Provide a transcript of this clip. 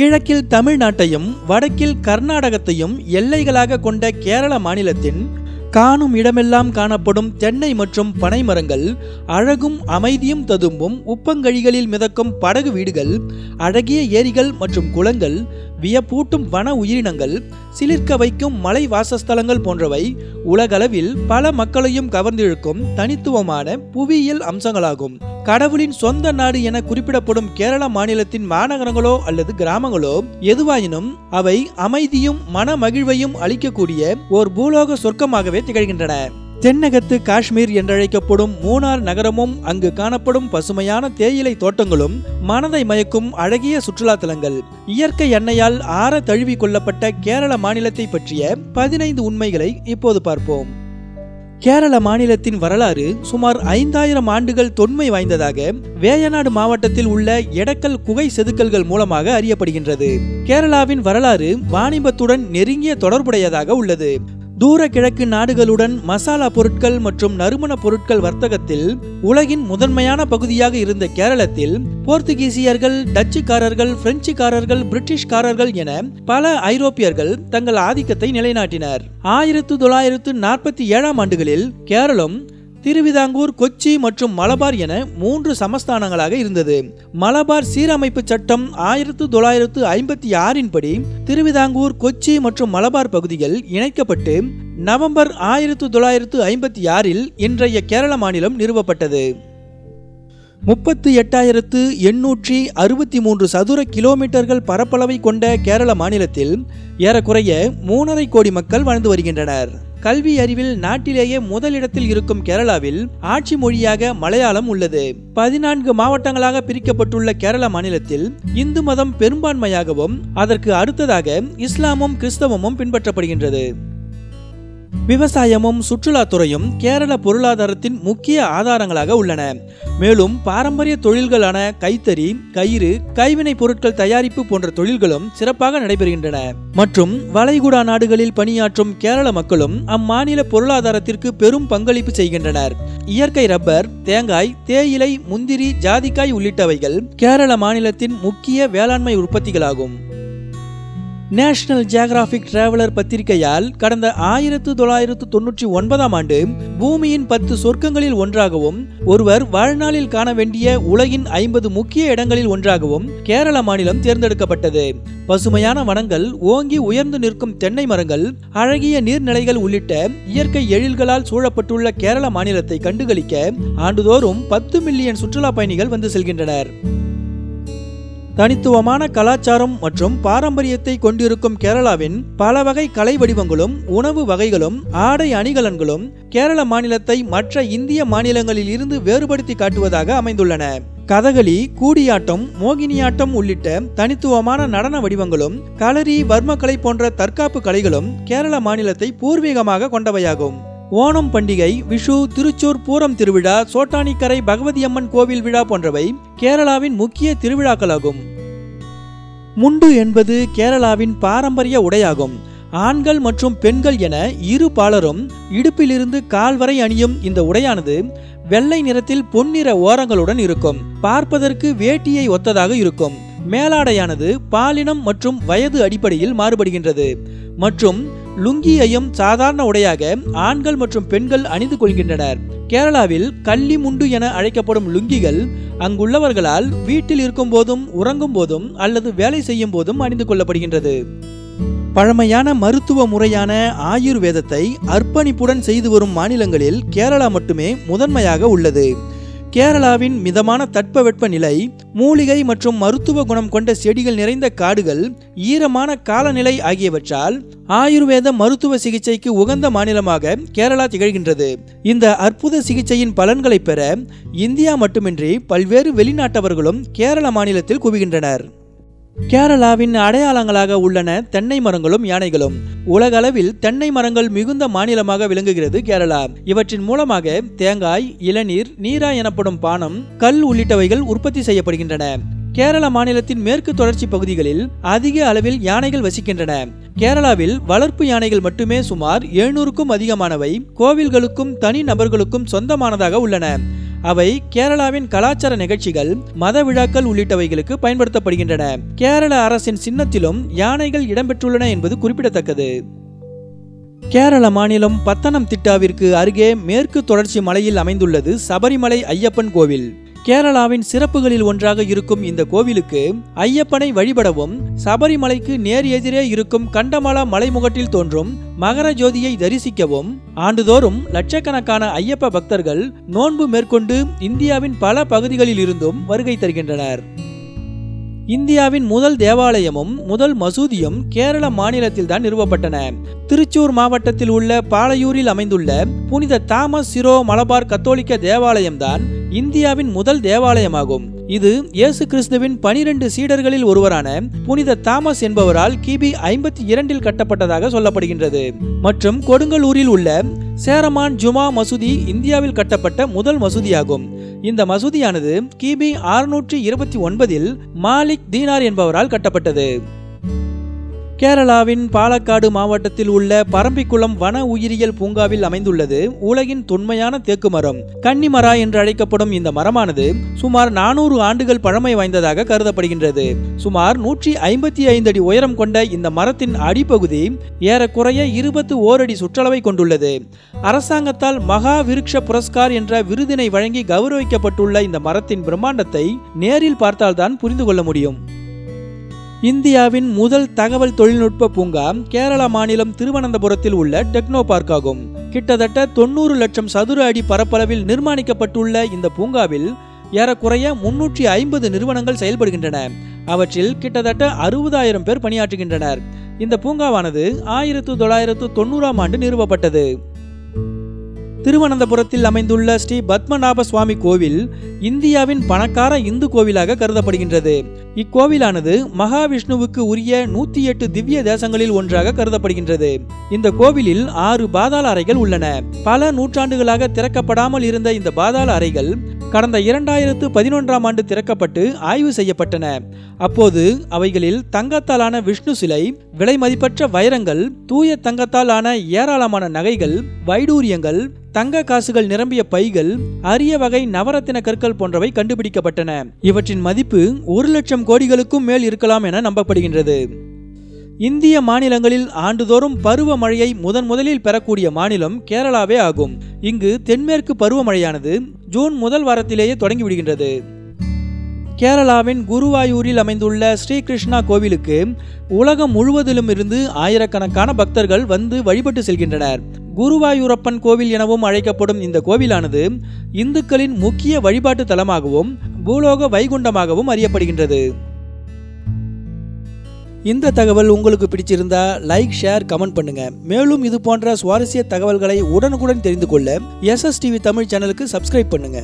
கிழக்கில் தமிழ்நாட்டையும் வடக்கில் கர்நாடகத்தையும் எல்லைகளாக கொண்ட கேரள மாநிலத்தின் காணும் இடமெல்லாம் காணப்படும் தென்னை மற்றும் பனை மரங்கள் அழகும் அமைதியும் ததும்பும் உப்பங்கழிகளில் மிதக்கும் படகு வீடுகள் அழகிய ஏரிகள் மற்றும் குளங்கள் வியப்பூட்டும் வன உயிரினங்கள் சிலிர்க்க வைக்கும் மலை வாசஸ்தலங்கள் போன்றவை உலகளவில் பல மக்களையும் கவர்ந்திழுக்கும் தனித்துவமான புவியியல் அம்சங்களாகும். கடவுளின் சொந்த நாடு என குறிப்பிடப்படும் கேரள மாநிலத்தின் மாநகரங்களோ அல்லது கிராமங்களோ எதுவாயினும் அவை அமைதியும் மன மகிழ்வையும் அளிக்கக்கூடிய ஓர் பூலோக சொர்க்கமாகவே திகழ்கின்றன தென்னகத்து காஷ்மீர் என்றழைக்கப்படும் மூணார் நகரமும் அங்கு காணப்படும் பசுமையான தேயிலை தோட்டங்களும் மனதை மயக்கும் அழகிய சுற்றுலா தலங்கள். இயற்கை எண்ணெயால் ஆற தழுவி கொள்ளப்பட்ட கேரள மாநிலத்தை பற்றிய பதினைந்து உண்மைகளை இப்போது பார்ப்போம். கேரள மாநிலத்தின் வரலாறு சுமார் ஐந்தாயிரம் ஆண்டுகள் தொன்மை வாய்ந்ததாக வேயநாடு மாவட்டத்தில் உள்ள எடக்கல் குகை செதுக்கல்கள் மூலமாக அறியப்படுகின்றது. கேரளாவின் வரலாறு வாணிபத்துடன் நெருங்கிய தொடர்புடையதாக உள்ளது. தூர கிழக்கு நாடுகளுடன் மசாலா பொருட்கள் மற்றும் நறுமண பொருட்கள் வர்த்தகத்தில் உலகின் முதன்மையான பகுதியாக இருந்த கேரளத்தில் போர்த்துகீசியர்கள் டச்சுக்காரர்கள் பிரெஞ்சுக்காரர்கள் பிரிட்டிஷ்காரர்கள் என பல ஐரோப்பியர்கள் தங்கள் ஆதிக்கத்தை நிலைநாட்டினர். ஆயிரத்து தொள்ளாயிரத்து நாற்பத்தி ஏழாம் ஆண்டுகளில் கேரளம் திருவிதாங்கூர் கொச்சி மற்றும் மலபார் என மூன்று சமஸ்தானங்களாக இருந்தது. மலபார் சீரமைப்பு சட்டம் ஆயிரத்து தொள்ளாயிரத்து ஐம்பத்தி ஆறின் படி திருவிதாங்கூர் கொச்சி மற்றும் மலபார் பகுதிகள் இணைக்கப்பட்டு நவம்பர் ஆயிரத்து தொள்ளாயிரத்து ஐம்பத்தி ஆறில் இன்றைய கேரள மாநிலம் நிறுவப்பட்டது. முப்பத்து எட்டாயிரத்து எண்ணூற்றி அறுபத்தி மூன்று சதுர கிலோமீட்டர்கள் பரப்பளவை கொண்ட கேரள மாநிலத்தில் ஏறக்குறைய மூணரை கோடி மக்கள் வாழ்ந்து வருகின்றனர். கல்வி அறிவில் நாட்டிலேயே முதலிடத்தில் இருக்கும் கேரளாவில் ஆட்சி மொழியாக மலையாளம் உள்ளது. பதினான்கு மாவட்டங்களாக பிரிக்கப்பட்டுள்ள கேரள மாநிலத்தில் இந்து மதம் பெரும்பான்மையாகவும் அதற்கு அடுத்ததாக இஸ்லாமும் கிறிஸ்தவமும் பின்பற்றப்படுகின்றது. விவசாயமும் சுற்றுலாத்துறையும் கேரள பொருளாதாரத்தின் முக்கிய ஆதாரங்களாக உள்ளன. மேலும் பாரம்பரிய தொழில்களான கைத்தறி கயிறு கைவினைப் பொருட்கள் தயாரிப்பு போன்ற தொழில்களும் சிறப்பாக நடைபெறுகின்றன. மற்றும் வளைகுடா நாடுகளில் பணியாற்றும் கேரள மக்களும் அம்மாநில பொருளாதாரத்திற்கு பெரும் பங்களிப்பு செய்கின்றனர். இயற்கை ரப்பர் தேங்காய் தேயிலை முந்திரி ஜாதிக்காய் உள்ளிட்டவைகள் கேரள மாநிலத்தின் முக்கிய வேளாண்மை உற்பத்திகளாகும். நேஷனல் ஜியாகிராபிக் டிராவலர் பத்திரிகையால் கடந்த ஆயிரத்து தொள்ளாயிரத்து தொன்னூற்றி ஒன்பதாம் ஆண்டு பூமியின் பத்து சொர்க்கங்களில் ஒன்றாகவும் ஒருவர் வாழ்நாளில் காண வேண்டிய உலகின் ஐம்பது முக்கிய இடங்களில் ஒன்றாகவும் கேரள மாநிலம் தேர்ந்தெடுக்கப்பட்டது. பசுமையான வனங்கள் ஓங்கி உயர்ந்து நிற்கும் தென்னை மரங்கள் அழகிய நீர்நிலைகள் உள்ளிட்ட இயற்கை எழில்களால் சூழப்பட்டுள்ள கேரள மாநிலத்தை கண்டுகளிக்க ஆண்டுதோறும் பத்து மில்லியன் சுற்றுலா பயணிகள் வந்து செல்கின்றனர். தனித்துவமான கலாச்சாரம் மற்றும் பாரம்பரியத்தை கொண்டிருக்கும் கேரளாவின் பல வகை கலை வடிவங்களும் உணவு வகைகளும் ஆடை அணிகலன்களும் கேரள மாநிலத்தை மற்ற இந்திய மாநிலங்களில் இருந்து வேறுபடுத்தி காட்டுவதாக அமைந்துள்ளன. கதகளி கூடியாட்டம் மோகினியாட்டம் உள்ளிட்ட தனித்துவமான நடன வடிவங்களும் களரி வர்மக்கலை போன்ற தற்காப்பு கலைகளும் கேரள மாநிலத்தை பூர்வீகமாக கொண்டவையாகும். ஓணம் பண்டிகை விஷு திருச்சூர் பூரம் திருவிழா சோட்டானிக்கரை பகவதி அம்மன் கோவில் விழா போன்றவை கேரளாவின் முக்கிய திருவிழாக்களாகும். முண்டு என்பது கேரளாவின் பாரம்பரிய உடையாகும். ஆண்கள் மற்றும் பெண்கள் என இரு பாலரும் இடுப்பிலிருந்து கால் வரை அணியும் இந்த உடையானது வெள்ளை நிறத்தில் பொன்னிற ஓரங்களுடன் இருக்கும். பார்ப்பதற்கு வேட்டியை ஒத்ததாக இருக்கும். மேலாடையானது பாலினம் மற்றும் வயது அடிப்படையில் மாறுபடுகின்றது. மற்றும் லுங்கியையும் சாதாரண உடையாக ஆண்கள் மற்றும் பெண்கள் அணிந்து கொள்கின்றனர். கேரளாவில் கள்ளி முண்டு என அழைக்கப்படும் லுங்கிகள் அங்குள்ளவர்களால் வீட்டில் இருக்கும் போதும் உறங்கும் போதும் அல்லது வேலை செய்யும் போதும் அணிந்து கொள்ளப்படுகின்றது. பழமையான மருத்துவ முறையான ஆயுர்வேதத்தை அர்ப்பணிப்புடன் செய்து வரும் மாநிலங்களில் கேரளா மட்டுமே முதன்மையாக உள்ளது. கேரளாவின் மிதமான தட்பவெட்ப நிலை மூலிகை மற்றும் மருத்துவ குணம் கொண்ட செடிகள் நிறைந்த காடுகள் ஈரமான காலநிலை ஆகியவற்றால் ஆயுர்வேத மருத்துவ சிகிச்சைக்கு உகந்த மாநிலமாக கேரளா திகழ்கின்றது. இந்த அற்புத சிகிச்சையின் பலன்களை பெற இந்தியா மட்டுமின்றி பல்வேறு வெளிநாட்டவர்களும் கேரள மாநிலத்தில் குவிகின்றனர். கேரளாவின் அடையாளங்களாக உள்ளன தென்னை மரங்களும் யானைகளும். உலகளவில் தென்னை மரங்கள் மிகுந்த மாநிலமாக விளங்குகிறது கேரளா. இவற்றின் மூலமாக தேங்காய் இளநீர் நீரா எனப்படும் பானம் கல் உள்ளிட்டவைகள் உற்பத்தி செய்யப்படுகின்றன. கேரள மாநிலத்தின் மேற்கு தொடர்ச்சி பகுதிகளில் அதிக அளவில் யானைகள் வசிக்கின்றன. கேரளாவில் வளர்ப்பு யானைகள் மட்டுமே சுமார் எழுநூறுக்கும் அதிகமானவை கோவில்களுக்கும் தனி நபர்களுக்கும் சொந்தமானதாக உள்ளன. அவை கேரளாவின் கலாச்சார நிகழ்ச்சிகள் மத விழாக்கள் உள்ளிட்டவைகளுக்கு பயன்படுத்தப்படுகின்றன. கேரள அரசின் சின்னத்திலும் யானைகள் இடம்பெற்றுள்ளன என்பது குறிப்பிடத்தக்கது. கேரள மாநிலம் பத்தனம் திட்டாவிற்கு அருகே மேற்கு தொடர்ச்சி மலையில் அமைந்துள்ளது சபரிமலை ஐயப்பன் கோவில். கேரளாவின் சிறப்புகளில் ஒன்றாக இருக்கும் இந்த கோவிலுக்கு ஐயப்பனை வழிபடவும் சபரிமலைக்கு நேர் எதிரே இருக்கும் கண்டமலா மலைமுகட்டில் தோன்றும் மகர ஜோதியை தரிசிக்கவும் ஆண்டுதோறும் லட்சக்கணக்கான ஐயப்ப பக்தர்கள் நோன்பு மேற்கொண்டு இந்தியாவின் பல பகுதிகளில் இருந்தும் வருகை தருகின்றனர். இந்தியாவின் முதல் தேவாலயமும் முதல் மசூதியும் கேரள மாநிலத்தில் தான் நிறுவப்பட்டன. திருச்சூர் மாவட்டத்தில் உள்ள பாலையூரில் அமைந்துள்ள புனித தாமஸ் சிரோ மலபார் கத்தோலிக்க தேவாலயம்தான் இந்தியாவின் முதல் தேவாலயமாகும். இது இயேசு கிறிஸ்துவின் பனிரெண்டு சீடர்களில் ஒருவரான புனித தாமஸ் என்பவரால் கிபி ஐம்பத்தி இரண்டில் கட்டப்பட்டதாக சொல்லப்படுகின்றது. மற்றும் கொடுங்கலூரில் உள்ள சேரமான் ஜுமா மசூதி இந்தியாவில் கட்டப்பட்ட முதல் மசூதியாகும். இந்த மசூதியானது கிபி அறுநூற்றி இருபத்தி ஒன்பதில் மாலிக் தீனார் என்பவரால் கட்டப்பட்டது. கேரளாவின் பாலக்காடு மாவட்டத்தில் உள்ள பரம்பிக்குளம் வன உயிரியல் பூங்காவில் அமைந்துள்ளது உலகின் தொன்மையான தேக்கு மரம். கன்னிமரா என்று அழைக்கப்படும் இந்த மரமானது சுமார் நானூறு ஆண்டுகள் பழமை வாய்ந்ததாக கருதப்படுகின்றது. சுமார் நூற்றி ஐம்பத்தி ஐந்து அடி உயரம் கொண்ட இந்த மரத்தின் அடிப்பகுதி ஏறக்குறைய இருபத்து ஓரடி சுற்றளவை கொண்டுள்ளது. அரசாங்கத்தால் மகா விருட்ச புரஸ்கார் என்ற விருதினை வழங்கி கௌரவிக்கப்பட்டுள்ள இந்த மரத்தின் பிரம்மாண்டத்தை நேரில் பார்த்தால்தான் புரிந்து கொள்ள முடியும். இந்தியாவின் முதல் தகவல் தொழில்நுட்ப பூங்கா கேரளா மாநிலம் திருவனந்தபுரத்தில் உள்ள டெக்னோ பார்க் ஆகும். கிட்டத்தட்ட தொண்ணூறு லட்சம் சதுர அடி பரப்பளவில் நிர்மாணிக்கப்பட்டுள்ள இந்த பூங்காவில் ஏறக்குறைய முன்னூற்றி ஐம்பது நிறுவனங்கள் செயல்படுகின்றன. அவற்றில் கிட்டத்தட்ட அறுபதாயிரம் பேர் பணியாற்றுகின்றனர். இந்த பூங்காவானது ஆயிரத்து தொள்ளாயிரத்து தொண்ணூறாம் ஆண்டு நிறுவப்பட்டது. திருவனந்தபுரத்தில் அமைந்துள்ள ஸ்ரீ பத்மநாப சுவாமி கோவில் இந்தியாவின் பணக்கார இந்து கோவிலாக கருதப்படுகின்றது. இக்கோவிலானது மகாவிஷ்ணுவுக்கு உரிய நூத்தி எட்டு திவ்ய தேசங்களில் ஒன்றாக கருதப்படுகின்றது. இந்த கோவிலில் ஆறு பாதாள அறைகள் உள்ளன. பல நூற்றாண்டுகளாக திறக்கப்படாமல் இருந்த இந்த பாதாள அறைகள் கடந்த இரண்டாயிரத்து பதினொன்றாம் ஆண்டு திறக்கப்பட்டு ஆய்வு செய்யப்பட்டன. அப்போது அவைகளில் தங்கத்தாலான விஷ்ணு சிலை விலை மதிப்பற்ற வைரங்கள் தூய தங்கத்தால் ஆன ஏராளமான நகைகள் வைடூரியங்கள் தங்க காசுகள் நிரம்பிய பைகள் அரிய வகை நவரத்தின கற்கள் போன்றவை கண்டுபிடிக்கப்பட்டன. இவற்றின் மதிப்பு ஒரு லட்சம் கோடிகளுக்கும் மேல் இருக்கலாம் என நம்பப்படுகின்றது. இந்திய மாநிலங்களில் ஆண்டுதோறும் பருவமழையை முதன் முதலில் பெறக்கூடிய மாநிலம் கேரளாவே ஆகும். இங்கு தென்மேற்கு பருவமழையானது ஜூன் முதல் வாரத்திலேயே தொடங்கிவிடுகின்றது கேரளாவின் குருவாயூரில் அமைந்துள்ள ஸ்ரீகிருஷ்ணா கோவிலுக்கு உலகம் முழுவதிலும் இருந்து ஆயிரக்கணக்கான பக்தர்கள் வந்து வழிபட்டு செல்கின்றனர். குருவாயூரப்பன் கோவில் எனவும் அழைக்கப்படும் இந்த கோவிலானது இந்துக்களின் முக்கிய வழிபாட்டு தலமாகவும் பூலோக வைகுண்டமாகவும் அறியப்படுகின்றது. இந்த தகவல் உங்களுக்கு பிடிச்சிருந்தா லைக் ஷேர் கமெண்ட் பண்ணுங்க. மேலும் இது போன்ற சுவாரஸ்ய தகவல்களை உடனுக்குடன் தெரிந்து கொள்ள எஸ்எஸ் டிவி தமிழ் சேனலுக்கு சப்ஸ்கிரைப் பண்ணுங்க.